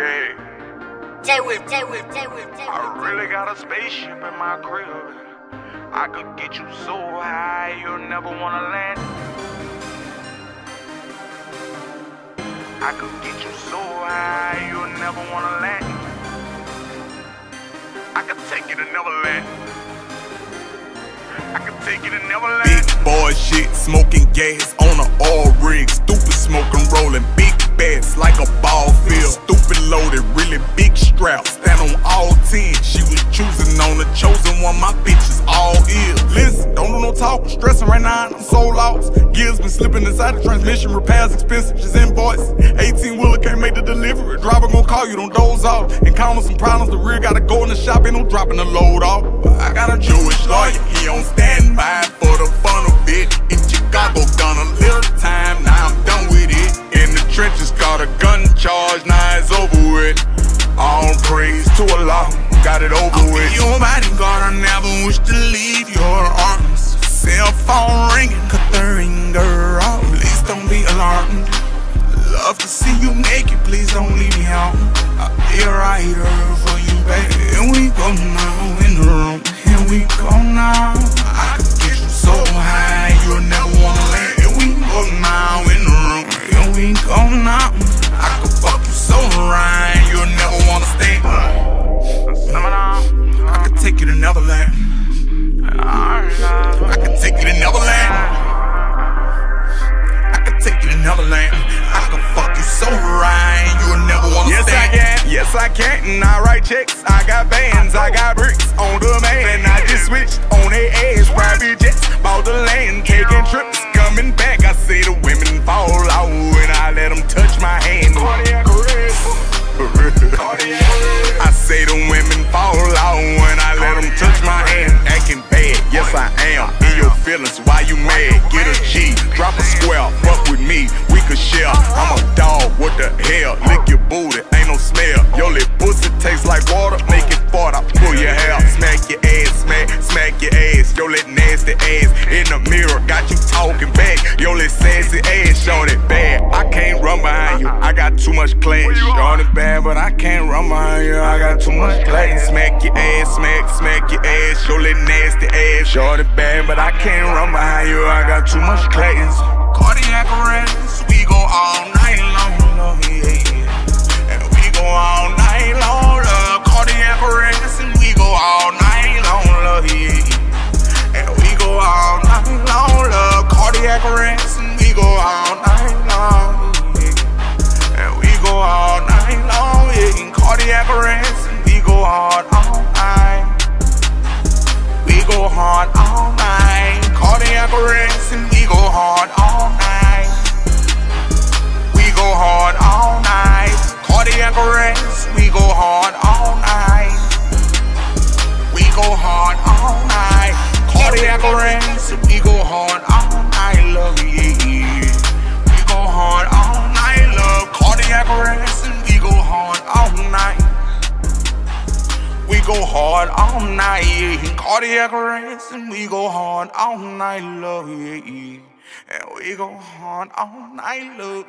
gay. J Whip, J Whip, J Whip, J Whip. I really got a spaceship in my crib. I could get you so high you'll never wanna land. I could get you so high you'll never wanna land. I could take you to Neverland. I could take you to Neverland. Big boy shit, smoking gas on an oil rig. Stupid smoking, rolling big like a ball field. Stupid loaded, really big strap. Stand on all 10. She was choosing on the chosen one. My bitches all ears. Listen, don't do no talk. Stressing right now, I'm so lost. Gears been slipping inside the transmission. Repairs expensive, just invoice. 18 wheeler can't make the delivery. Driver gon' call you, don't doze off. Encounter some problems, the rear gotta go in the shop. Ain't no dropping the load off. I got a Jewish lawyer, he on standby for with. All praise to Allah, got it over I'll with. your bodyguard, I never wish to leave your arms. Cell phone ringing, cut the ringer off. Please don't be alarmed. Love to see you naked, please don't leave me out. I'll be a rider Yes, I can. And I write checks. I got bands. I got bricks on demand. And I just switched on they ass. Private jets. Bought the land. Taking trips. Coming back. I say the women fall out when I let them touch my hand. I say the women fall out when I let them touch my hand. Acting bad. Yes, I am. In your feelings. Why you mad? Get a G. Drop a square. Fuck with me. We could share. I'm a. What the hell? Lick your booty. Ain't no smell. Yo, let pussy taste like water. Make it fart. I pull your hair. Smack your ass. Smack, smack your ass. Yo, let nasty ass in the mirror. Got you talking back. Yo, let sassy ass. Show it bad. I can't run behind you. I got too much class. Showing it bad, but I can't run behind you. I got too much class. Smack your ass. Smack, smack your ass. Yo, let nasty ass. Show it bad, but I can't run behind you. I got too much class. Cardiac arrest, go hard all night, yeah. Cardiac arrest, and we go hard all night, love, yeah, yeah. And we go hard all night, love.